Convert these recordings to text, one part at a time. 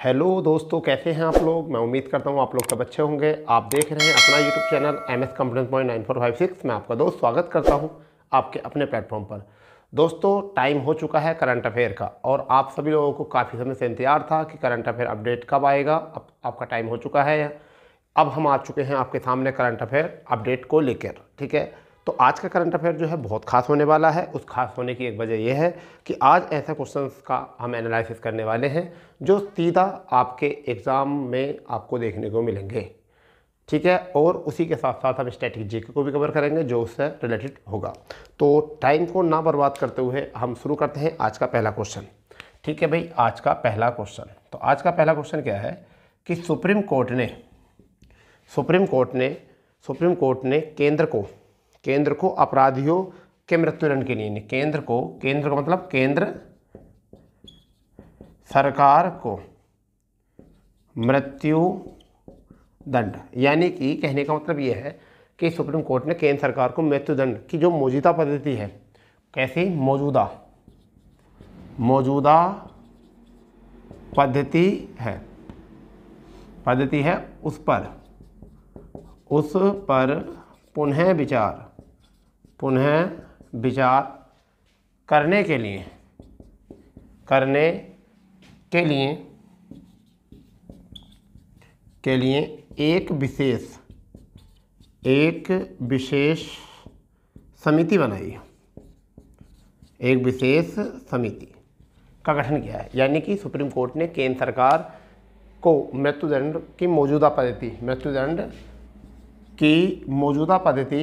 Hello दोस्तों, कैसे हैं आप लोग? मैं उम्मीद करता हूँ आप लोग सब अच्छे होंगे। आप देख रहे हैं अपना YouTube channel M S company point nine four five six मैं आपका दोस्त स्वागत करता हूँ आपके अपने प्लेटफॉर्म पर। दोस्तों टाइम हो चुका है करंट अफेयर का और आप सभी लोगों को काफ़ी समय से इंतज़ार था कि करंट अफेयर अपडेट कब आएगा। अब आपका टाइम हो चुका है। अब हम आ चुके हैं आपके सामने करंट अफेयर अपडेट को लेकर, ठीक है? तो आज का करंट अफेयर जो है बहुत खास होने वाला है। उस खास होने की एक वजह यह है कि आज ऐसे क्वेश्चंस का हम एनालिसिस करने वाले हैं, जो सीधा आपके एग्ज़ाम में आपको देखने को मिलेंगे। ठीक है? और उसी के साथ साथ हम स्टैटिक जी को भी कवर करेंगे, जो उससे रिलेटेड होगा। तो टाइम को ना बर्बाद करते हुए हम शुरू करते हैं आज का पहला क्वेश्चन ठीक है भाई? आज का पहला क्वेश्चन तो आज का पहला क्वेश्चन क्या है? कि सुप्रीम कोर्ट ने, सुप्रीम कोर्ट ने, सुप्रीम कोर्ट ने केंद्र को केंद्र को अपराधियों के मृत्युदंड के लिए केंद्र को, केंद्र का मतलब केंद्र सरकार को मृत्यु दंड यानी कि कहने का मतलब यह है कि सुप्रीम कोर्ट ने केंद्र सरकार को मृत्युदंड की जो मौजूदा पद्धति है, कैसी? मौजूदा। मौजूदा पद्धति है। पद्धति है उस पर। उस पर पुनः विचार। पुनः विचार करने के लिए, करने के लिए के लिए एक विशेष एक विशेष समिति बनाई। एक विशेष समिति का गठन किया है। यानी कि सुप्रीम कोर्ट ने केंद्र सरकार को मृत्युदंड की मौजूदा पद्धति, मृत्युदंड की मौजूदा पद्धति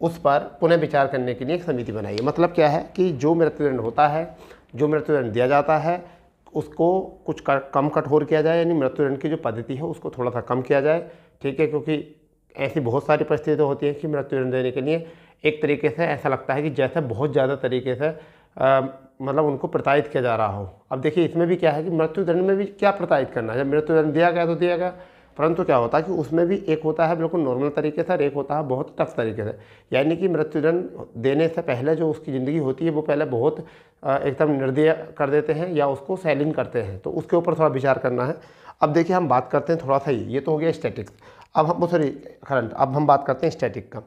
उस पर पुनः विचार करने के लिए एक समिति बनाई है। मतलब क्या है कि जो मृत्युदंड होता है, जो मृत्युदंड दिया जाता है, उसको कुछ कम कठोर किया जाए, यानी मृत्युदंड की जो पद्धति है, उसको थोड़ा सा कम किया जाए। ठीक है, क्योंकि ऐसी बहुत सारी परिस्थितियाँ होती हैं कि मृत्युदंड देने के लिए एक तरीके से ऐसा लगता है कि जैसे बहुत ज़्यादा तरीके से मतलब उनको प्रताड़ित किया जा रहा हो। अब देखिए, इसमें भी क्या है कि मृत्युदंड में भी क्या प्रताड़ित करना है? जब मृत्युदंड दिया गया तो दिया गया। परंतु क्या होता है कि उसमें भी एक होता है बिल्कुल नॉर्मल तरीके से और एक होता है बहुत टफ तरीके से। यानी कि मृत्युदंड देने से पहले जो उसकी ज़िंदगी होती है, वो पहले बहुत एकदम निर्दय कर देते हैं या उसको सैलिन करते हैं। तो उसके ऊपर थोड़ा विचार करना है। अब देखिए, हम बात करते हैं थोड़ा सा ही ये तो हो गया स्टैटिक्स अब हम सॉरी करंट अब हम बात करते हैं स्टैटिक का।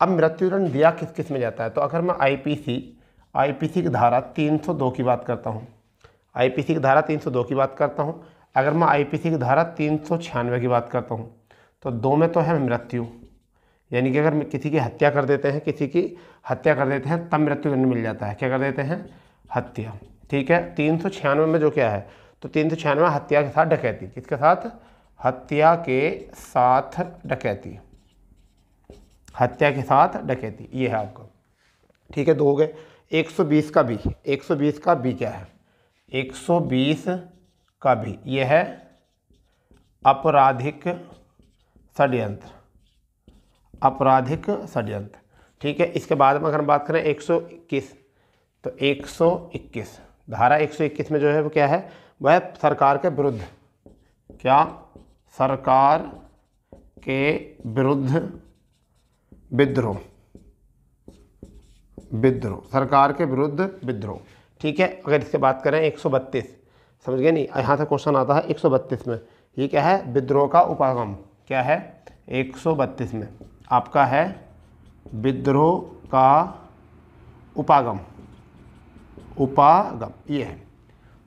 अब मृत्युदंड दिया किस किसमें जाता है? तो अगर मैं आईपीसी आईपीसी की धारा 302 की बात करता हूँ। आईपीसी की धारा 302 की बात करता हूँ। अगर मैं आईपीसी की धारा तीन सौ छियानवे की बात करता हूँ तो दो में तो है मृत्यु। यानी कि अगर किसी की हत्या कर देते हैं, किसी की हत्या कर देते हैं, तब मृत्यु मृत्युदंड मिल जाता है। क्या कर देते हैं? हत्या। ठीक है? तीन सौ छियानवे में जो क्या है तो तीन सौ छियानवे हत्या के साथ डकैती। किसके साथ? हत्या के साथ डकैती। हत्या के साथ डकैती। ये है आपका। ठीक है, दो हो गए। 120 का बी। 120 का बी क्या है? 120 का भी। यह है आपराधिक षड्यंत्र। आपराधिक षड्यंत्र। ठीक है, इसके बाद में अगर हम बात करें 121 तो 121 धारा 121 में जो है वो क्या है? वह सरकार के विरुद्ध। क्या? सरकार के विरुद्ध विद्रोह। विद्रोह। सरकार के विरुद्ध विद्रोह। ठीक है, अगर इसके बात करें 132 समझ गए नहीं? यहाँ से क्वेश्चन आता है 132 में। ये क्या है? विद्रोह का उपागम। क्या है? 132 में। आपका है विद्रोह का उपागम। उपागम। ये है।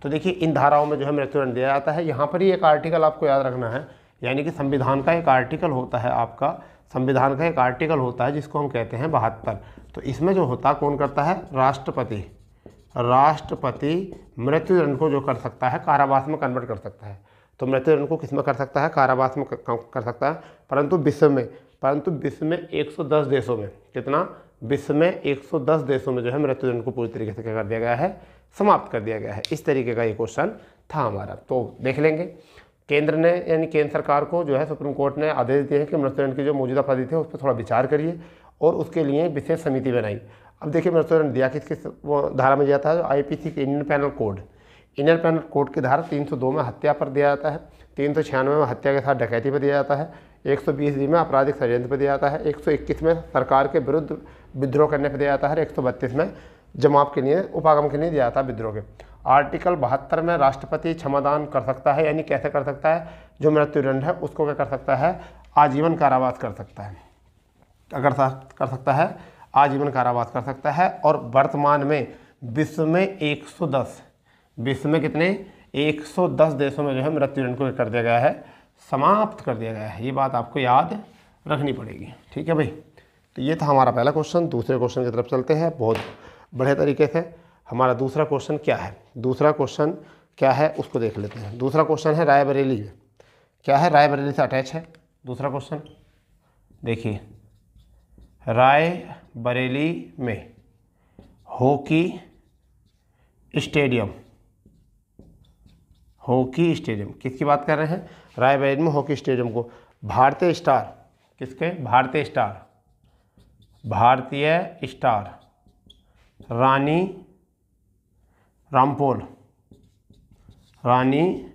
तो देखिए, इन धाराओं में जो है मृत्युदंड दिया जाता है। यहाँ पर ही एक आर्टिकल आपको याद रखना है। यानी कि संविधान का एक आर्टिकल होता है आपका। संविधान का एक आर्टिकल होता है जिसको हम कहते हैं बहत्तर। तो इसमें जो होता, कौन करता है? राष्ट्रपति। राष्ट्रपति मृत्युदंड को जो कर सकता है, कारावास में कन्वर्ट कर सकता है। तो मृत्युदंड को किसमें कर सकता है? कारावास में कर सकता है। परंतु विश्व में, परंतु विश्व में 110 देशों में, कितना? विश्व में 110 देशों में जो है मृत्युदंड को पूरी तरीके से क्या कर दिया गया है? समाप्त कर दिया गया है। इस तरीके का ये क्वेश्चन था हमारा। तो देख लेंगे। केंद्र ने, यानी केंद्र सरकार को जो है सुप्रीम कोर्ट ने आदेश दिए हैं कि मृत्युदंड की जो मौजूदा पद्धति है उस पर थोड़ा विचार करिए और उसके लिए विशेष समिति बनाई। अब देखिए मृत्युदंड दिया किस किस वो धारा में दिया था आईपीसी के Indian penal code Indian penal code की धारा 302 में हत्या पर दिया जाता है, तीन सौ छियानवे में हत्या के साथ डकैती पर दिया जाता है, एक सौ बीस में आपराधिक षडयंत्र पर दिया जाता है, एक सौ इक्कीस में सरकार के विरुद्ध विद्रोह करने पर दिया जाता है, एक सौ बत्तीस में जमाव के लिए, उपागम के लिए दिया जाता है विद्रोह के। आर्टिकल बहत्तर में राष्ट्रपति क्षमादान कर सकता है, यानी कैसे कर सकता है? जो मृत्युदंड है, उसको क्या कर सकता है? आजीवन कारावास कर सकता है। अगर कर सकता है आजीवन कारावास कर सकता है और वर्तमान में विश्व में 110 विश्व में कितने? 110 देशों में जो है मृत्युदंड को कर दिया गया है, समाप्त कर दिया गया है। ये बात आपको याद रखनी पड़ेगी। ठीक है भाई? तो ये था हमारा पहला क्वेश्चन दूसरे क्वेश्चन की तरफ़ चलते हैं। बहुत बढ़िया तरीके से। हमारा दूसरा क्वेश्चन क्या है? दूसरा क्वेश्चन क्या है? उसको देख लेते हैं। दूसरा क्वेश्चन है रायबरेली। में क्या है? रायबरेली से अटैच है। दूसरा क्वेश्चन देखिए। राय बरेली में हॉकी स्टेडियम हॉकी स्टेडियम, किसकी बात कर रहे हैं? रायबरेली में हॉकी स्टेडियम को। भारतीय स्टार, किसके? भारतीय स्टार भारतीय स्टार, रानी रामपोल, रानी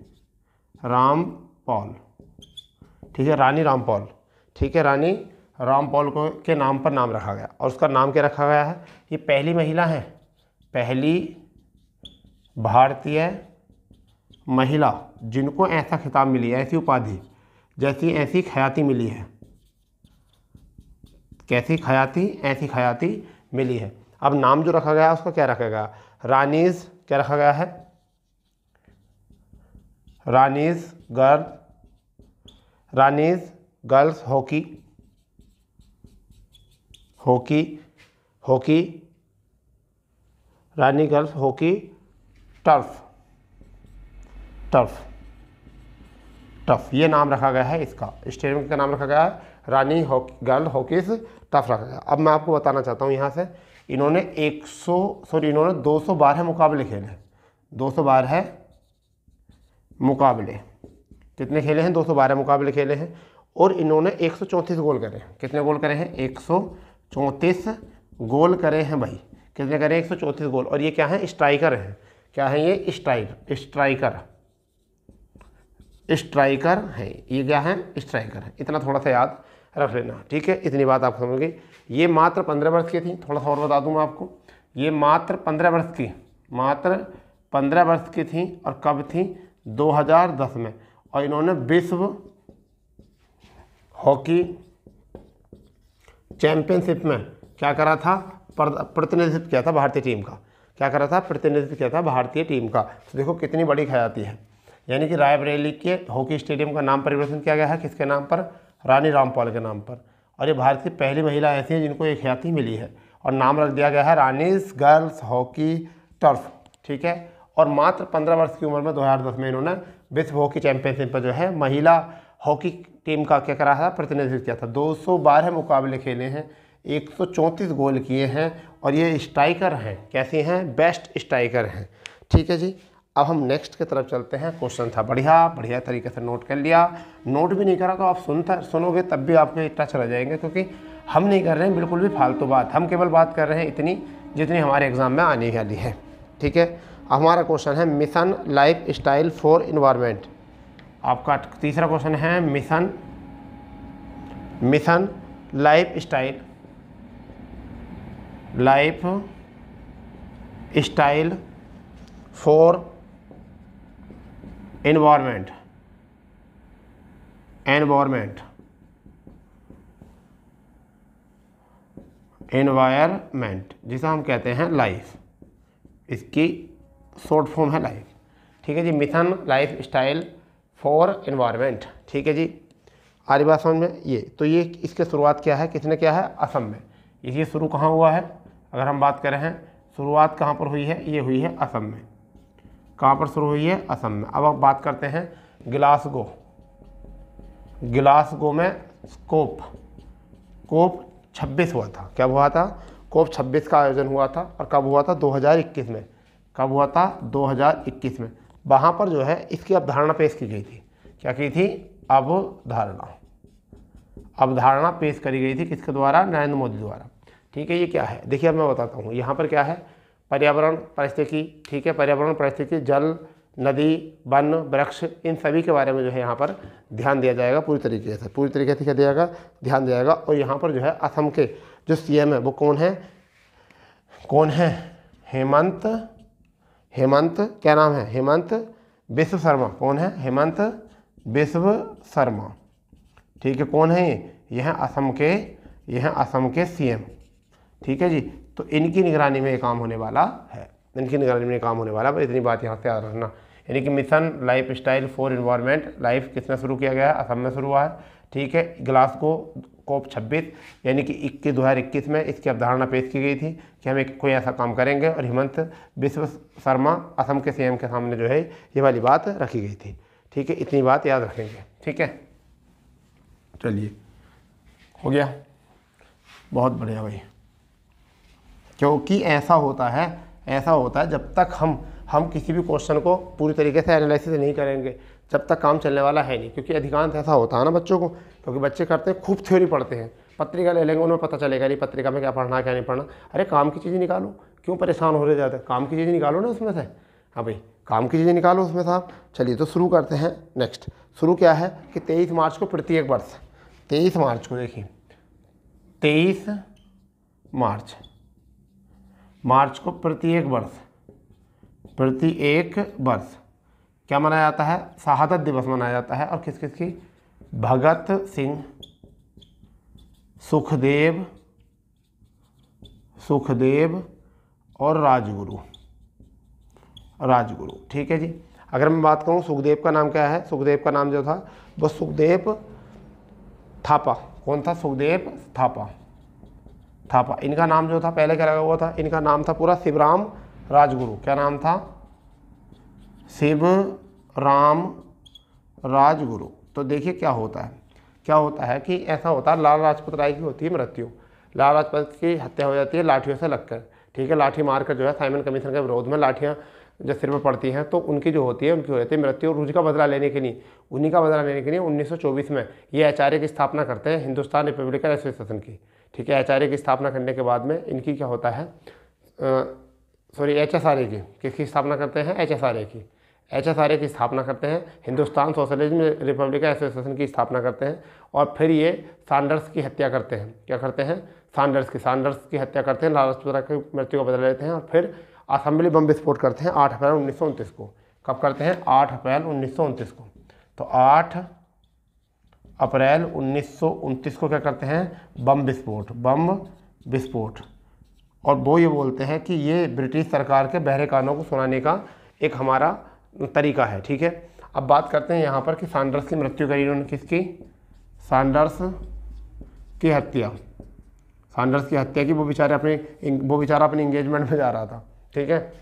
रामपॉल, ठीक है? रानी रामपॉल, ठीक है? रानी रामपॉल को, के नाम पर नाम रखा गया। और उसका नाम क्या रखा गया है? ये पहली महिला है। पहली भारतीय महिला जिनको ऐसा खिताब मिली, ऐसी उपाधि, जैसी ऐसी ख्याति मिली है। कैसी खयाती, ऐसी खयाती मिली है। अब नाम जो रखा गया है उसको क्या रखा गया? रानीज क्या रखा गया है? Rani's girl, Rani's girls hockey. Hockey hockey, Rani girls hockey, turf turf turf ये नाम रखा गया है इसका। स्टेडियम का नाम रखा गया है। Rani hockey girl hockeys turf रखा गया अब मैं आपको बताना चाहता हूँ यहाँ से, इन्होंने 100 सॉरी, इन्होंने 212 मुकाबले खेले 212 मुकाबले। कितने खेले हैं? 212 मुकाबले खेले हैं। और इन्होंने एक गोल करे हैं। कितने गोल करे हैं? एक गोल करे हैं भाई। कितने करे? एक सौ चौंतीस गोल। और ये क्या है? स्ट्राइकर हैं। क्या है ये? Strike, striker. स्ट्राइकर है। ये क्या है? स्ट्राइकर है। इतना थोड़ा सा याद रख लेना। ठीक है? इतनी बात आप समझ ये मात्र पंद्रह वर्ष की थी। थोड़ा सा और बता दूँ मैं आपको। ये मात्र पंद्रह वर्ष की, मात्र पंद्रह वर्ष की थी और कब थी? 2010 में। और इन्होंने विश्व हॉकी चैंपियनशिप में क्या करा था? प्रतिनिधित्व किया था भारतीय टीम का। क्या करा था? प्रतिनिधित्व किया था भारतीय टीम का। तो देखो कितनी बड़ी ख्याति है। यानी कि रायबरेली के हॉकी स्टेडियम का नाम परिवर्तन किया गया है। किसके नाम पर? रानी रामपाल के नाम पर। और ये भारत की पहली महिला ऐसी हैं जिनको एक ख्याति मिली है। और नाम रख दिया गया है रानीस गर्ल्स हॉकी टर्फ। ठीक है? और मात्र पंद्रह वर्ष की उम्र में 2010 में इन्होंने विश्व हॉकी चैंपियनशिप पर जो है महिला हॉकी टीम का क्या करा था? प्रतिनिधित्व किया था। 212 मुकाबले खेले हैं, एक सौ चौंतीस गोल किए हैं और ये स्ट्राइकर हैं। कैसे हैं? बेस्ट स्ट्राइकर हैं। ठीक है जी, अब हम नेक्स्ट की तरफ़ चलते हैं। क्वेश्चन था बढ़िया बढ़िया तरीके से नोट कर लिया। नोट भी नहीं करा तो आप सुनता, सुनोगे तब भी आपके टच रह जाएँगे क्योंकि हम नहीं कर रहे हैं, बिल्कुल भी फालतू बात। हम केवल बात कर रहे हैं इतनी जितनी हमारे एग्ज़ाम में आने वाली है। ठीक है हमारा क्वेश्चन है, mission life style for environment आपका तीसरा क्वेश्चन है mission mission lifestyle lifestyle for environment environment environment जिसे हम कहते हैं लाइफ इसकी शॉर्ट फॉर्म है लाइफ ठीक है जी mission life style for environment ठीक है जी? आरी बात समझ में? ये तो ये इसके शुरुआत क्या है? किसने क्या है? असम में। ये शुरू कहाँ हुआ है? अगर हम बात करें हैं, शुरुआत कहाँ पर हुई है? ये हुई है असम में। कहाँ पर शुरू हुई है? असम में। अब आप बात करते हैं गिलासगो। गिलासगो में कोप कोप 26 हुआ था। क्या हुआ था? कोप 26 का आयोजन हुआ था और कब हुआ था? 2021 में। कब हुआ था? 2021 में। वहाँ पर जो है, इसकी अवधारणा पेश की गई थी। क्या की थी? अवधारणा। अवधारणा पेश करी गई थी किसके द्वारा? नरेंद्र मोदी द्वारा। ठीक है, ये क्या है? देखिए, अब मैं बताता हूँ। यहाँ पर क्या है? पर्यावरण परिस्थिति ठीक है, पर्यावरण परिस्थिति जल, नदी, वन, वृक्ष, इन सभी के बारे में जो है यहाँ पर ध्यान दिया जाएगा पूरी तरीके से। पूरी तरीके से क्या दिया जाएगा? ध्यान दिया जाएगा। और यहाँ पर जो है, असम के जो सीएम है, वो कौन है? कौन है? हेमंत हेमंत, क्या नाम है? हेमंत विश्व शर्मा। कौन है? हेमंत विश्व शर्मा। ठीक है, कौन है ये? यह असम के, यह असम के सीएम ठीक है जी तो इनकी निगरानी में ये काम होने वाला है। इनकी निगरानी में काम होने वाला है इतनी बात यहाँ से याद रखना। यानी कि mission lifestyle for environment life किसने शुरू किया गया है? असम में शुरू हुआ है। ठीक है ग्लास को कोप छब्बीस, यानी कि इक्कीस, दो इक्कीस में इसकी अवधारणा पेश की गई थी कि हम एक कोई ऐसा काम करेंगे और हेमंत विश्व शर्मा असम के सीएम के सामने जो है ये वाली बात रखी गई थी। ठीक है, इतनी बात याद रखेंगे। ठीक है? चलिए, हो गया। बहुत बढ़िया भाई। क्योंकि ऐसा होता है, ऐसा होता है जब तक हम हम किसी भी क्वेश्चन को पूरी तरीके से एनालिसिस नहीं करेंगे। जब तक काम चलने वाला है नहीं, क्योंकि अधिकांश ऐसा होता है ना बच्चों को, क्योंकि बच्चे करते हैं, खूब थ्योरी पढ़ते हैं। पत्रिका ले लेंगे उन्हें पता चलेगा नहीं पत्रिका में क्या पढ़ना, क्या नहीं पढ़ना। अरे, काम की चीज़ निकालो। क्यों परेशान हो रहे ज़्यादा काम की चीज़ निकालो ना उसमें से। हाँ भाई, काम की चीज़ें निकालो उसमें साहब चलिए तो शुरू करते हैं नेक्स्ट शुरू क्या है कि तेईस मार्च को प्रत्येक वर्ष। तेईस मार्च को देखिए। तेईस मार्च। मार्च को प्रत्येक वर्ष। प्रति एक वर्ष। क्या मनाया जाता है? शहादत दिवस मनाया जाता है। और किस किस की? भगत सिंह, सुखदेव सुखदेव और राजगुरु। राजगुरु, ठीक है जी। अगर मैं बात करूँ, सुखदेव का नाम क्या है? सुखदेव का नाम जो था, वो सुखदेव थापा। कौन था? सुखदेव थापा। थापा। इनका नाम जो था, पहले क्या लगा हुआ था? इनका नाम था पूरा शिवराम राजगुरु। क्या नाम था? शिव राम राजगुरु। तो देखिए क्या होता है। क्या होता है कि ऐसा होता है, लाल लाजपत राय की होती है मृत्यु। लाल लाजपत की हत्या हो जाती है लाठियों से लगकर। ठीक है, लाठी मारकर जो है साइमन कमीशन के विरोध में लाठियाँ जब सिर पर पड़ती हैं तो उनकी जो होती है, उनकी हो जाती है मृत्यु। और उसका बदला लेने के लिए, उन्हीं का बदला लेने के लिए 1924 में ये आचार्य की स्थापना करते हैं हिंदुस्तान रिपब्लिकन एसोसिएशन की। ठीक है, आचार्य की स्थापना करने के बाद में इनकी क्या होता है sorry H S R A की, किसकी स्थापना करते हैं, एच एस आर ए की। एच एस आर ए की स्थापना करते हैं, हिंदुस्तान सोशलिज्म रिपब्लिकन एसोसिएशन की स्थापना करते हैं और फिर ये सांडर्स की हत्या करते हैं। क्या करते हैं? सांडर्स की सांडर्स की हत्या करते हैं लाल लाजपत की मृत्यु को बदल लेते हैं और फिर असम्बली बम विस्फोट करते हैं आठ अप्रैल उन्नीस सौ उनतीस को। कब करते हैं? आठ अप्रैल उन्नीस सौ उनतीस को। तो आठ अप्रैल उन्नीस सौ उनतीस को क्या करते हैं? बम विस्फोट बम विस्फोट। और वो ये बोलते हैं कि ये ब्रिटिश सरकार के बहरे कानों को सुनाने का एक हमारा तरीका है, ठीक है? अब बात करते हैं यहाँ पर कि सांडर्स की मृत्यु करी उन्होंने किसकी? सांडर्स की हत्या। सांडर्स की हत्या की वो बेचारे अपनी वो बेचारा अपने इंगेजमेंट में जा रहा था, ठीक है?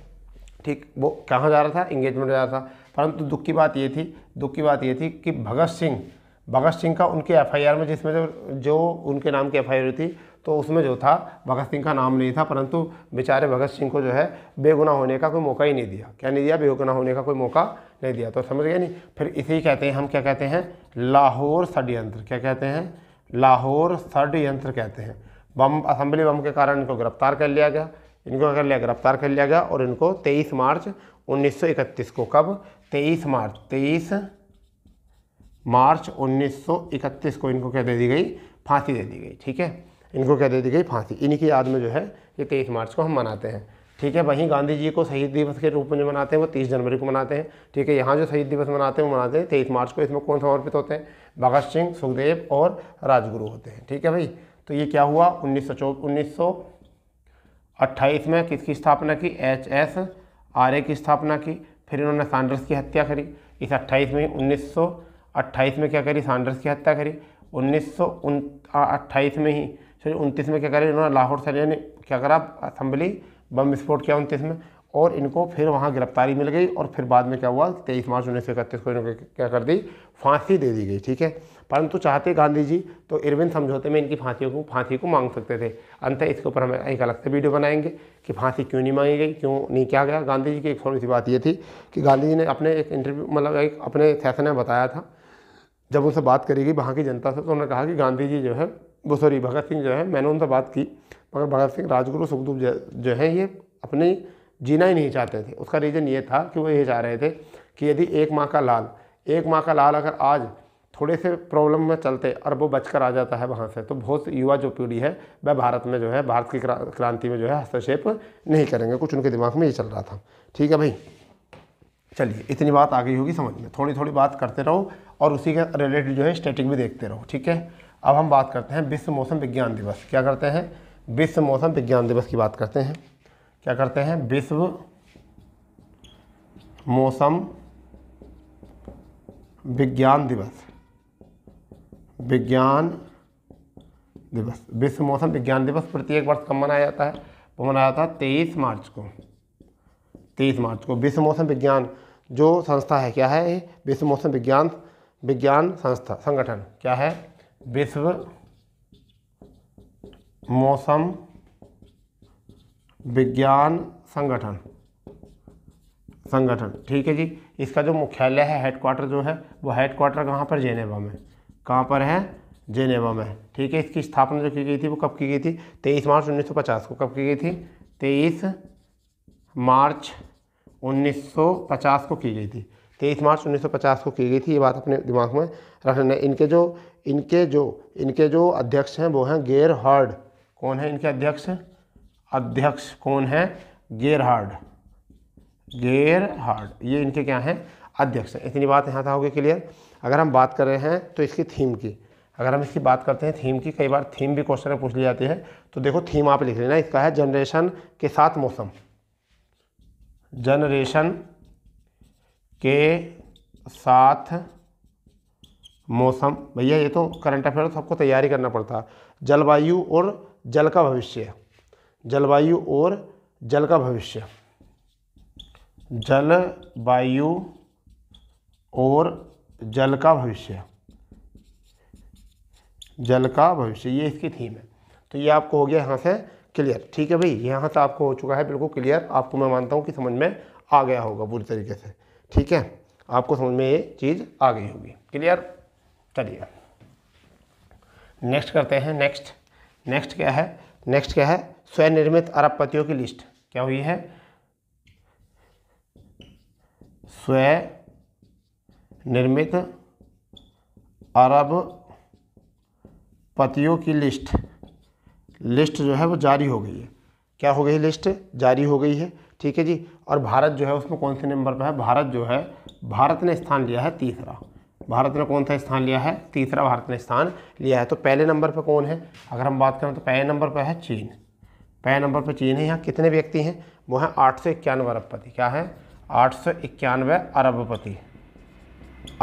ठीक, वो कहाँ जा रहा था? इंगेजमेंट में जा रहा था। परंतु दुख की बात ये थी, दुख की बात ये थी कि भगत सिंह भगत सिंह का उनके एफआईआर में जिसमें जो जो उनके नाम की एफआईआर थी तो उसमें जो था, भगत सिंह का नाम नहीं था, परंतु बेचारे भगत सिंह को जो है बेगुना होने का कोई मौका ही नहीं दिया। क्या नहीं दिया? बेगुना होने का कोई मौका नहीं दिया। तो समझ गए नहीं? फिर इसे कहते हैं, हम क्या कहते हैं? लाहौर षड्यंत्र। क्या कहते हैं? लाहौर षड्यंत्र कहते हैं। बम, असेंबली बम के कारण इनको गिरफ़्तार कर लिया गया। इनको कर लिया? गिरफ़्तार कर लिया गया और इनको 23 मार्च 1931 को कब? 23 मार्च 23 मार्च 1931 को इनको क्या दे दी गई? फांसी दे दी गई। ठीक है? इनको क्या दे दी गई फांसी। इन्हीं की याद में जो है, ये तेईस मार्च को हम मनाते हैं। ठीक है, वहीं गांधी जी को शहीद दिवस के रूप में जो मनाते हैं, वो तीस जनवरी को मनाते हैं। ठीक है, यहाँ जो शहीद दिवस मनाते हैं, वो मनाते हैं तेईस मार्च को। इसमें कौन समर्पित होते हैं? भगत सिंह, सुखदेव और राजगुरु होते हैं। ठीक है भाई तो ये क्या हुआ? उन्नीस सौ चौ उन्नीस सौ अट्ठाईस में किसकी स्थापना की? एच एस आर ए की स्थापना की। फिर इन्होंने सांडर्स की हत्या करी। इस अट्ठाईस में, उन्नीस सौ अट्ठाईस में क्या करी? सांडर्स की हत्या करी। उन्नीस सौ अट्ठाईस में ही सॉरी उनतीस में क्या करें? इन्होंने लाहौर से ने क्या करा? असम्बली, बम विस्फोट किया उनतीस में और इनको फिर वहाँ गिरफ्तारी मिल गई और फिर बाद में क्या हुआ? तेईस मार्च उन्नीस सौ इकतीस को इनको क्या कर दी? फांसी दे दी गई, ठीक है? परंतु चाहते गांधी जी तो इरविन समझौते में इनकी फांसियों को, फांसी को मांग सकते थे। अंत इसके ऊपर हम एक अलग से वीडियो बनाएँगे कि फांसी क्यों नहीं मांगी गई, क्यों नहीं किया गया? गांधी जी की एक थोड़ी सी बात ये थी कि गांधी जी ने अपने एक इंटरव्यू मतलब एक अपने सेशन में बताया था। जब उनसे बात करी गई वहाँ की जनता से तो उन्होंने कहा कि गांधी जी जो है वो सॉरी, भगत सिंह जो है, मैंने उनसे बात की, मगर भगत सिंह राजगुरु सुखदेव जो है, ये अपने जीना ही नहीं चाहते थे। उसका रीज़न ये था कि वो ये चाह रहे थे कि यदि एक माँ का लाल, एक माँ का लाल अगर आज थोड़े से प्रॉब्लम में चलते और वो बचकर आ जाता है वहाँ से तो बहुत युवा जो पीढ़ी है, वह भारत में जो है, भारत की क्रांति में जो है हस्तक्षेप नहीं करेंगे। कुछ उनके दिमाग में ये चल रहा था। ठीक है भाई? चलिए, इतनी बात आ गई होगी समझ में। थोड़ी थोड़ी बात करते रहो और उसी के रिलेटेड जो है स्टेटिक भी देखते रहो। ठीक है? अब हम बात करते हैं विश्व मौसम विज्ञान दिवस। क्या करते हैं? विश्व मौसम विज्ञान दिवस की बात करते हैं। क्या करते हैं? विश्व मौसम विज्ञान दिवस। विज्ञान दिवस। विश्व मौसम विज्ञान दिवस प्रत्येक वर्ष कब मनाया जाता है? वो मनाया जाता है तेईस मार्च को। तेईस मार्च को। विश्व मौसम विज्ञान जो संस्था है, क्या है? विश्व मौसम विज्ञान विज्ञान संस्था, संगठन, क्या है? विश्व, मौसम, विज्ञान, संगठन। संगठन, ठीक है जी? इसका जो मुख्यालय है हेडक्वार्टर जो है, वो हेडक्वार्टर कहाँ पर? जेनेवा में। कहाँ पर है? जेनेवा में। ठीक है, इसकी स्थापना जो की गई थी, वो कब की गई थी? तेईस मार्च 1950 को कब की गई थी? तेईस मार्च 1950 को की गई थी। तेईस मार्च 1950 को की गई थी, ये बात अपने दिमाग में रखना। इनके जो इनके जो इनके जो अध्यक्ष हैं, वो हैं गेर हार्ड कौन है इनके अध्यक्ष? अध्यक्ष कौन है? गेर हार्ड गेर हार्ड ये इनके क्या हैं? अध्यक्ष हैं। इतनी बात यहाँ था होगी क्लियर। अगर हम बात कर रहे हैं तो इसकी थीम की। अगर हम इसकी बात करते हैं, थीम की, कई बार थीम भी क्वेश्चन में पूछ ली जाती है। तो देखो, थीम आप लिख लेना। इसका है जनरेशन के साथ मौसम। जनरेशन के साथ मौसम। भैया, ये तो करंट अफेयर तो सबको तैयारी करना पड़ता। है जलवायु और जल का भविष्य। जलवायु और जल का भविष्य। जलवायु और जल का भविष्य। जल का भविष्य, ये इसकी थीम है। तो ये आपको हो गया यहाँ से क्लियर ठीक है भाई, यहाँ से आपको हो चुका है, बिल्कुल क्लियर आपको मैं मानता हूँ कि समझ में आ गया होगा पूरी तरीके से। ठीक है? आपको समझ में ये चीज़ आ गई होगी। क्लियर चलिए। नेक्स्ट करते हैं नेक्स्ट नेक्स्ट क्या है? नेक्स्ट क्या है? स्वनिर्मित अरबपतियों की लिस्ट क्या हुई है? स्व निर्मित अरब पतियों की लिस्ट लिस्ट जो है वो जारी हो गई है। क्या हो गई लिस्ट जारी हो गई है। ठीक है जी? और भारत जो है उसमें कौन से नंबर पर है? भारत जो है, भारत ने स्थान लिया है तीसरा। भारत ने कौन सा स्थान लिया है? तीसरा भारत ने स्थान लिया है। तो पहले नंबर पर कौन है? अगर हम बात करें तो पहले नंबर पर है चीन। पहले नंबर पर चीन है। यहाँ कितने व्यक्ति हैं? वो हैं आठ सौ इक्यानवे अरबपति। क्या है? आठ सौ इक्यानवे अरबपति।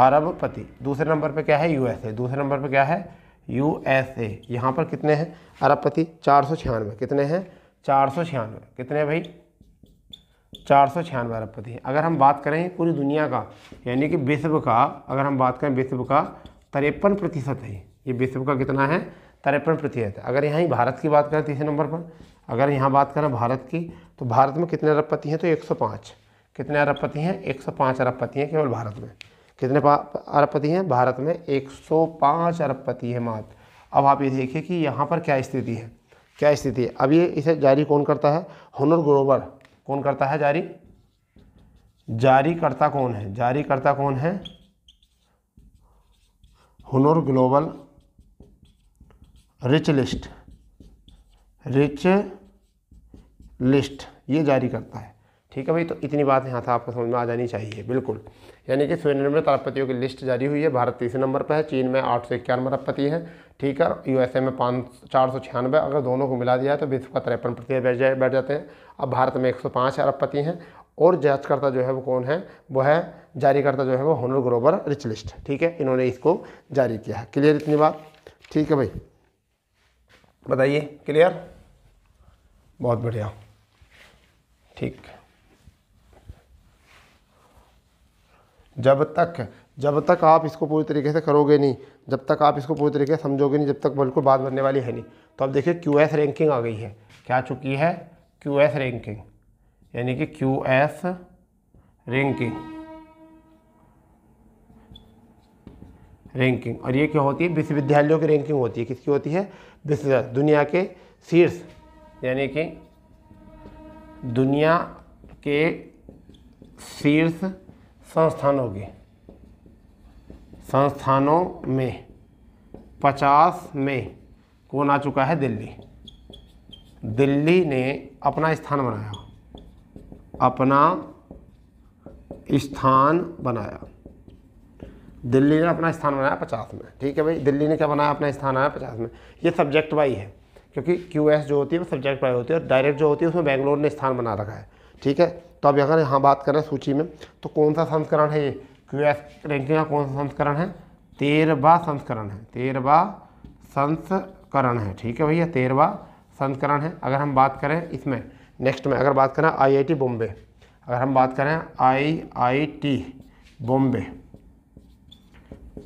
अरबपति। दूसरे नंबर पर क्या है? यूएसए। दूसरे नंबर पर क्या है? यूएसए। यहाँ पर कितने हैं? अरबपति। चार सौ छियानवे। कितने हैं? चार सौ छियानवे। कितने भाई? चार सौ छियानवे अरबपति हैं। अगर हम बात करें पूरी दुनिया का, यानी कि विश्व का, अगर हम बात करें विश्व का, तिरपन प्रतिशत है। ये विश्व का कितना है? तिरपन प्रतिशत अगर यहाँ ही भारत की बात करें तीसरे नंबर पर, अगर यहाँ बात करें भारत की तो भारत में कितने अरबपति हैं? तो एक सौ पाँच। कितने अरबपति हैं? एक सौ पाँच अरबपति हैं केवल भारत में। कितने अरबपति हैं? भारत में 105 अरबपति है मात्र। अब आप ये देखिए कि यहाँ पर क्या स्थिति है। क्या स्थिति है? अब ये इसे जारी कौन करता है? हुनर ग्रोवर। कौन करता है जारी? जारी करता कौन है? जारी करता कौन है? हुनर global rich list. Rich list, ये जारी करता है। ठीक है भाई तो इतनी बात यहाँ था आपको समझ में आ जानी चाहिए, बिल्कुल। यानी कि स्वनिर्मित अरबपतियों की लिस्ट जारी हुई है। भारत तीसरे नंबर पर है, चीन में आठ सौ इक्यानवे अरबपति है। ठीक है यूएसए में पाँच, चार सौ छियानवे, अगर दोनों को मिला दिया है तो विश्व का तिरपन प्रतिशत बैठ जाए, बैठ जाते हैं। अब भारत में एक सौ पाँच अरबपति हैं, और जांचकर्ता जो है वो कौन है? वो है, जारीकर्ता जो है वो होनर ग्रोबर रिच लिस्ट ठीक है, इन्होंने इसको जारी किया है। क्लियर इतनी बात? ठीक है भाई। बताइए, क्लियर? बहुत बढ़िया। ठीक। जब तक जब तक आप इसको पूरी तरीके से करोगे नहीं, जब तक आप इसको पूरी तरीके से समझोगे नहीं, जब तक बिल्कुल बात बनने वाली है नहीं। तो अब देखिए क्यू एस रैंकिंग आ गई है। क्या चुकी है? क्यू एस रैंकिंग यानी कि क्यू एस रैंकिंग रैंकिंग और ये क्या होती है? विश्वविद्यालयों की रैंकिंग होती है। किसकी होती है? विश्व, दुनिया के शीर्ष। यानी कि दुनिया के शीर्ष संस्थानों की। संस्थानों में, पचास में कौन आ चुका है? दिल्ली। दिल्ली ने अपना स्थान बनाया। अपना स्थान बनाया। दिल्ली ने अपना स्थान बनाया पचास में। ठीक है भाई, दिल्ली ने क्या बनाया? अपना स्थान बनाया पचास में। ये सब्जेक्ट वाई है, क्योंकि क्यू एस जो होती है वो सब्जेक्ट वाई होती है और डायरेक्ट जो होती है उसमें बेंगलोर ने स्थान बना रखा है। ठीक है? तो अब अगर यहाँ बात करें सूची में तो कौन सा संस्करण है ये? क्यू एस रैंकिंग का कौन सा संस्करण है? तेरहवा संस्करण है। तेरहवा संस्करण है। ठीक है भैया, तेरहवा संस्करण है। अगर हम बात करें इसमें नेक्स्ट में अगर बात करें आईआईटी बॉम्बे अगर हम बात करें आईआईटी बॉम्बे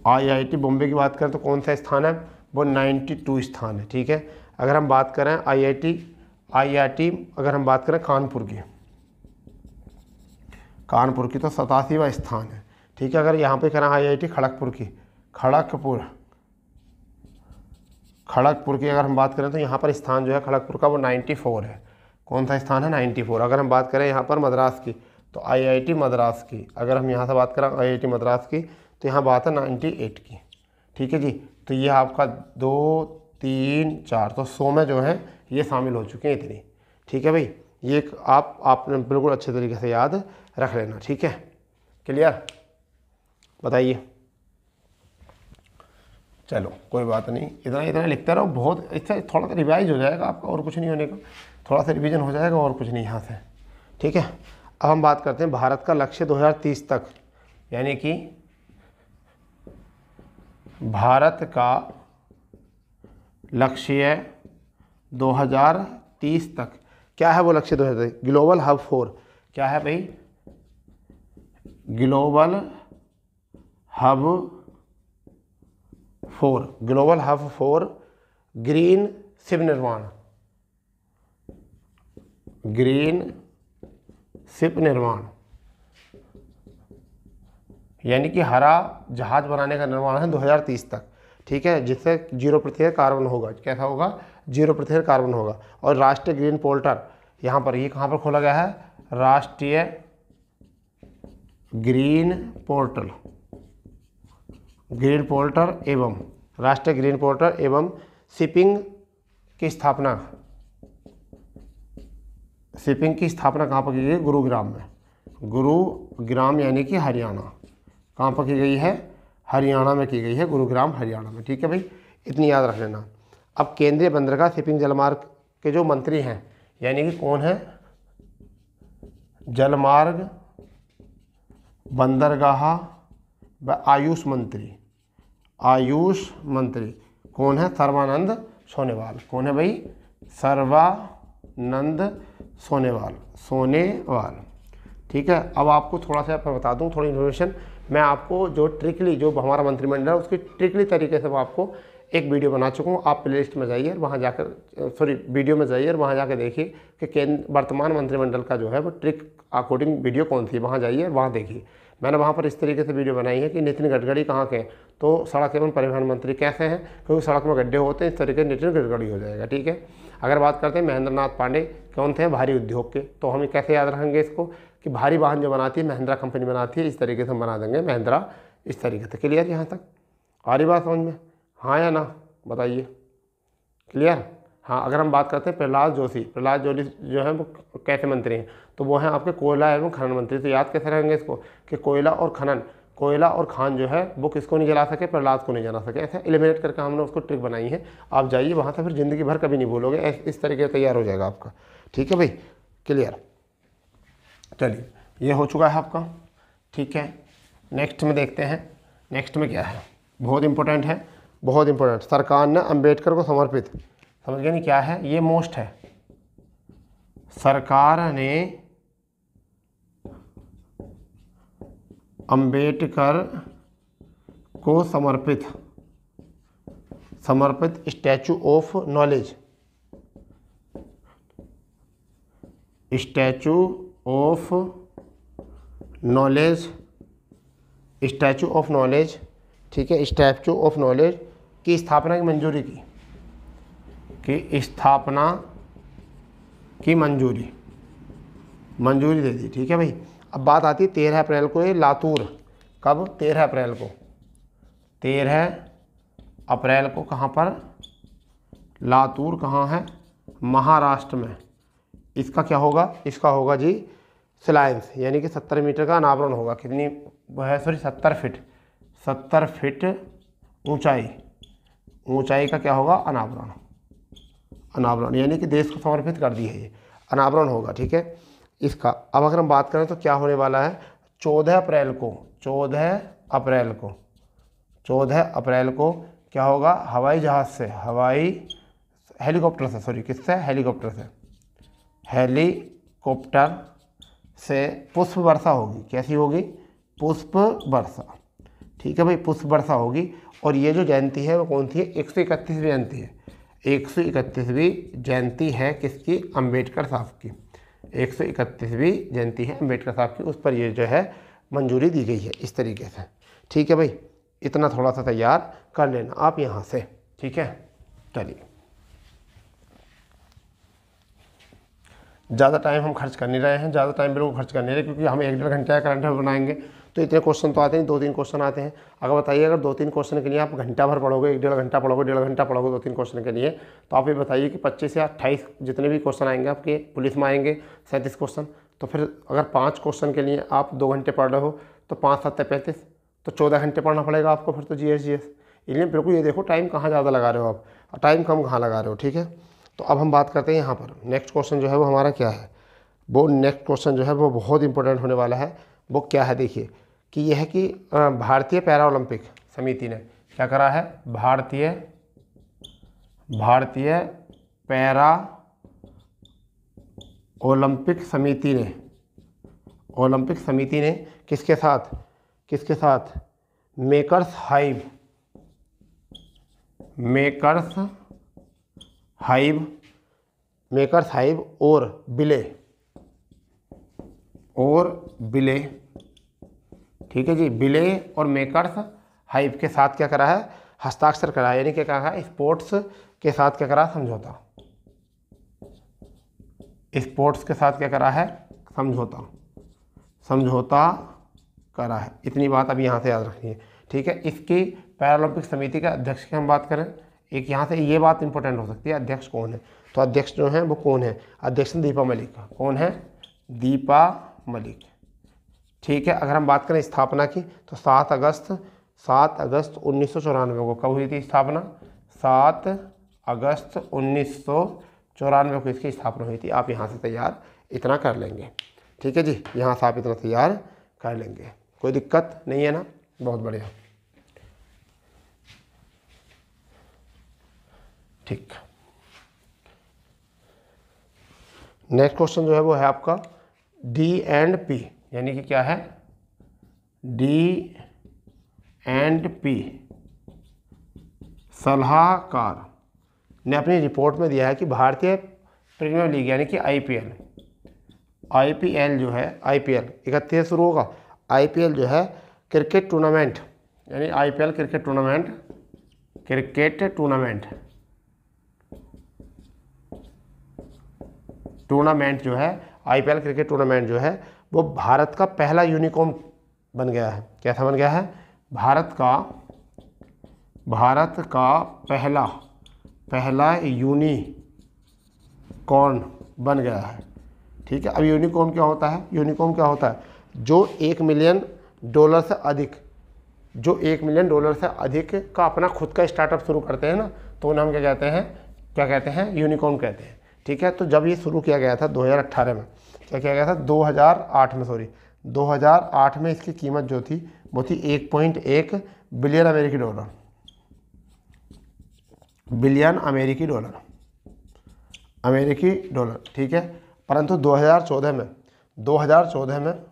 आईआईटी बॉम्बे की बात करें तो कौन सा स्थान है? वो 92 स्थान है। ठीक है, अगर हम बात करें आईआईटी आईआईटी अगर हम बात करें कानपुर की कानपुर की तो सतासीवा स्थान है। ठीक है, अगर यहाँ पे करें आईआईटी खड़गपुर की। खड़गपुर। खड़गपुर की अगर हम बात करें तो यहाँ पर स्थान जो है खड़गपुर का वो 94 है। कौन सा स्थान है? 94 अगर हम बात करें यहाँ पर मद्रास की तो आईआईटी मद्रास की। अगर हम यहाँ से बात करें आईआईटी मद्रास की तो यहाँ बात है 98 की। ठीक है जी? तो ये आपका दो, तीन, चार तो सौ में जो है, ये शामिल हो चुके हैं इतनी। ठीक है भाई? ये आप, आपने बिल्कुल अच्छे तरीके से याद रख लेना, ठीक है? क्लियर बताइए। चलो, कोई बात नहीं। इतना इतना लिखते रहो, बहुत इससे थोड़ा सा रिवाइज हो जाएगा आपका, और कुछ नहीं होने का। थोड़ा सा रिवीजन हो जाएगा, और कुछ नहीं यहाँ से। ठीक है? अब हम बात करते हैं भारत का लक्ष्य 2030 तक। यानी कि भारत का लक्ष्य 2030 तक। क्या है वो लक्ष्य 2030 ग्लोबल हब फोर क्या है भाई? Global hub for global hub for green ship निर्माण ग्रीन शिप निर्माण यानी कि हरा जहाज़ बनाने का निर्माण है 2030 तक। ठीक है? जिससे ज़ीरो प्रतिशत कार्बन होगा। कैसा होगा? ज़ीरो प्रतिशत कार्बन होगा। और राष्ट्रीय ग्रीन पोर्टल यहाँ पर, ये यह कहाँ पर खोला गया है? राष्ट्रीय ग्रीन पोर्टल। ग्रीन पोर्टल एवं राष्ट्रीय ग्रीन पोर्टल एवं शिपिंग की स्थापना। शिपिंग की स्थापना कहाँ पर की गई? गुरुग्राम में। गुरुग्राम यानी कि हरियाणा। कहाँ पर की गई है? हरियाणा में की गई है। गुरुग्राम, हरियाणा में। ठीक है भाई? इतनी याद रख लेना। अब केंद्रीय बंदरगाह शिपिंग जलमार्ग के जो मंत्री हैं, यानी कि कौन है? जलमार्ग बंदरगाह व आयुष मंत्री। आयुष मंत्री। कौन है? सर्वानंद सोनेवाल। कौन है भाई? सर्वानंद सोनेवाल। सोनेवाल। ठीक है, अब आपको थोड़ा सा मैं बता दूँ, थोड़ी इन्फॉर्मेशन मैं आपको जो ट्रिकली जो हमारा मंत्रिमंडल है, उसकी ट्रिकली तरीके से मैं आपको एक वीडियो बना चुका हूँ। आप प्ले लिस्ट में जाइए और वहाँ जाकर सॉरी वीडियो में जाइए और वहाँ जाकर देखिए कि केंद्र, वर्तमान मंत्रिमंडल का जो है वो ट्रिक अकॉर्डिंग वीडियो कौन सी वहाँ जाइए और वहाँ देखिए। मैंने वहाँ पर इस तरीके से वीडियो बनाई है कि नितिन गडकरी कहाँ के तो सड़क एवं परिवहन मंत्री कैसे हैं? क्योंकि सड़क में गड्ढे होते हैं, इस तरीके से नितिन गडकरी हो जाएगा, ठीक है? अगर बात करते हैं महेंद्र नाथ पांडे कौन थे? भारी उद्योग के। तो हम कैसे याद रखेंगे इसको कि भारी वाहन जो बनाती है, महिंद्रा कंपनी बनाती है, इस तरीके से हम बना देंगे महिंद्रा, इस तरीके से। क्लियर यहाँ तक? आ रही बात समझ में? हाँ या ना? बताइए। क्लियर? हाँ अगर हम बात करते हैं प्रहलाद जोशी प्रहलाद जोशी जो है वो कैसे मंत्री हैं? तो वो हैं आपके कोयला एवं खनन मंत्री। तो याद कैसे रहेंगे इसको कि कोयला और खनन, कोयला और खान जो है वो किसको नहीं जला सके, प्रहलाद को नहीं जला सके। ऐसे एलिमिनेट करके हमने उसको ट्रिक बनाई है। आप जाइए वहाँ से, फिर ज़िंदगी भर कभी नहीं बोलोगे इस तरीके से तैयार हो जाएगा आपका। ठीक है भाई? क्लियर चलिए, ये हो चुका है आपका। ठीक है? नेक्स्ट में देखते हैं। नेक्स्ट में क्या है? बहुत इंपॉर्टेंट है। बहुत इंपॉर्टेंट सरकार ने अंबेडकर को समर्पित। समझ गए नहीं क्या है? ये मोस्ट है। सरकार ने अंबेडकर को समर्पित समर्पित statue of knowledge, statue of knowledge, statue of knowledge, ठीक है, स्टैचू ऑफ़ नॉलेज की स्थापना की मंजूरी की। की स्थापना की मंजूरी। मंजूरी दे दी, ठीक है भाई? अब बात आती है तेरह अप्रैल को ये लातूर। कब? तेरह अप्रैल को। तेरह अप्रैल को कहाँ पर? लातूर कहाँ है? महाराष्ट्र में। इसका क्या होगा? इसका होगा जी सिलाइंस यानी कि सत्तर मीटर का अनावरण होगा। कितनी है? सॉरी, सत्तर फिट। सत्तर फिट ऊंचाई। ऊंचाई का क्या होगा? अनावरण। अनावरण, यानी कि देश को समर्पित कर दी है ये। अनावरण होगा, ठीक है? इसका, अब अगर हम बात करें तो क्या होने वाला है? चौदह अप्रैल को, चौदह अप्रैल को, चौदह अप्रैल को क्या होगा? हवाई जहाज़ से, हवाई हेलीकॉप्टर से, सॉरी, किससे? हेलीकॉप्टर से। हेलीकॉप्टर से पुष्प वर्षा होगी। कैसी होगी? पुष्प वर्षा। ठीक है भाई, पुष्प वर्षा होगी। और ये जो जयंती है वो कौन सी है? एक सौ इकतीसवीं जयंती है। एक सौ इकतीसवीं जयंती है किसकी? अंबेडकर साहब की। एक सौ इकतीसवीं जयंती है अंबेडकर साहब की। उस पर ये जो है मंजूरी दी गई है इस तरीके से। ठीक है भाई? इतना थोड़ा सा तैयार कर लेना आप यहाँ से। ठीक है? चलिए। ज़्यादा टाइम हम खर्च कर नहीं रहे हैं। ज़्यादा टाइम बिल्कुल खर्च कर नहीं रहे क्योंकि हम एक डेढ़ घंटे का करंट बनाएँगे। तो इतने क्वेश्चन तो आते हैं, दो तीन क्वेश्चन आते हैं। अगर बताइए, अगर दो तीन क्वेश्चन के लिए आप घंटा भर पढ़ोगे, एक डेढ़ घंटा पढ़ोगे, डेढ़ घंटा पढ़ोगे दो तीन क्वेश्चन के लिए तो आप ये बताइए कि पच्चीस या अट्ठाईस जितने भी क्वेश्चन आएँगे आपके, पुलिस में आएँगे, सैंतीस क्वेश्चन तो फिर अगर पाँच क्वेश्चन के लिए आप दो घंटे पढ़ रहे हो तो पाँच सत्तर पैंतीस तो चौदह घंटे पढ़ना पड़ेगा आपको फिर तो जी एस जी एस इसलिए बिल्कुल ये देखो टाइम कहाँ ज़्यादा लगा रहे हो आप टाइम कम कहाँ लगा रहे हो, ठीक है? तो अब हम बात करते हैं यहाँ पर। नेक्स्ट क्वेश्चन जो है वो हमारा क्या है? वो नेक्स्ट क्वेश्चन जो है वो बहुत इंपॉर्टेंट होने वाला है। वो क्या है देखिए, कि यह है कि भारतीय पैरा ओलंपिक समिति ने क्या करा है? भारतीय भारतीय पैरा ओलंपिक समिति ने, ओलंपिक समिति ने किसके साथ किसके साथ? Makers hive makers hive makers hive और बिले और बिले। ठीक है जी, बिले और मेकर्स हाइव के साथ क्या करा है? हस्ताक्षर करा यानी क्या कहा है? स्पोर्ट्स के साथ क्या करा समझौता। स्पोर्ट्स के साथ क्या करा है? समझौता। समझौता करा है। इतनी बात अभी यहाँ से याद रखनी है। ठीक है, इसकी पैरालंपिक समिति के अध्यक्ष की हम बात करें, एक यहाँ से ये बात इंपॉर्टेंट हो सकती है, अध्यक्ष कौन है? तो अध्यक्ष जो है, वो कौन है? अध्यक्ष दीपा मलिक कौन है? दीपा मलिक। ठीक है, अगर हम बात करें स्थापना की तो सात अगस्त सात अगस्त उन्नीस सौ चौरानवे को कब हुई थी स्थापना? सात अगस्त उन्नीस चौरानवे को इसकी स्थापना हुई थी। आप यहाँ से तैयार इतना कर लेंगे। ठीक है जी, यहाँ से आप इतना तैयार कर लेंगे। कोई दिक्कत नहीं है ना? बहुत बढ़िया। ठीक। नेक्स्ट क्वेश्चन जो है वो है आपका डी एंड पी यानी कि क्या है? डी एंड पी सलाहकार। ने अपनी रिपोर्ट में दिया है कि भारतीय प्रीमियर लीग यानी कि आईपीएल आईपीएल जो है आईपीएल इकतीस शुरू होगा। आईपीएल जो है क्रिकेट टूर्नामेंट यानी IPL cricket tournament cricket tournament tournament जो है आईपीएल क्रिकेट टूर्नामेंट जो है वो भारत का पहला यूनिकॉर्न बन गया है। कैसा बन गया है? भारत का भारत का पहला पहला यूनिकॉर्न बन गया है। ठीक है, अब यूनिकॉर्न क्या होता है? यूनिकॉर्न क्या होता है? जो एक मिलियन डॉलर से अधिक, जो एक मिलियन डॉलर से अधिक का अपना खुद का स्टार्टअप शुरू करते हैं ना तो उन्हें हम क्या कहते हैं? क्या कहते हैं? यूनिकॉर्न कहते हैं। ठीक है तो जब ये शुरू किया गया था 2018 में क्या किया गया था? 2008 में सॉरी 2008 में इसकी कीमत जो थी, वो थी 1.1 बिलियन अमेरिकी डॉलर. बिलियन अमेरिकी डॉलर. अमेरिकी डॉलर, ठीक है? परंतु 2014 में 2014 में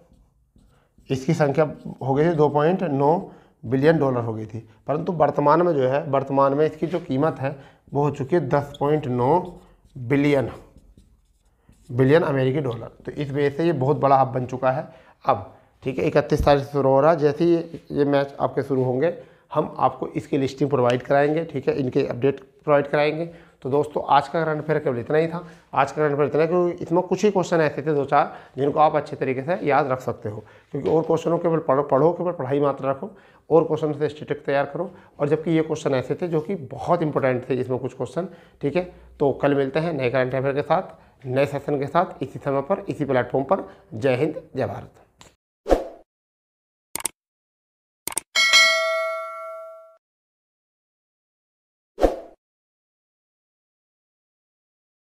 इसकी संख्या हो गई थी 2.9 बिलियन डॉलर हो गई थी. परंतु वर्तमान में जो है, वर्तमान में इसकी जो कीमत है, वो हो चुकी है 10.9 बिलियन. बिलियन अमेरिकी डॉलर। तो इस वजह से ये बहुत बड़ा हब बन चुका है। अब ठीक है इकतीस तारीख से शुरू हो रहा है। जैसे ही ये, मैच आपके शुरू होंगे हम आपको इसकी लिस्टिंग प्रोवाइड कराएँगे ठीक है इनके अपडेट प्रोवाइड कराएँगे। तो दोस्तों आज का करंट अफेयर केवल इतना ही था। आज का करंट अफेयर इतना क्योंकि इसमें कुछ ही क्वेश्चन ऐसे थे दो चार जिनको आप अच्छे तरीके से याद रख सकते हो। क्योंकि और क्वेश्चनों केवल पढ़ो पढ़ो केवल पढ़ाई मात्र रखो। और क्वेश्चन से स्टेटिक तैयार करो। और जबकि ये क्वेश्चन ऐसे थे जो कि बहुत इंपॉर्टेंट थे इसमें कुछ क्वेश्चन ठीक है। तो कल मिलते हैं नए करंट अफेयर के साथ। नए सेशन के साथ इसी समय पर इसी प्लेटफॉर्म पर। जय हिंद जय भारत।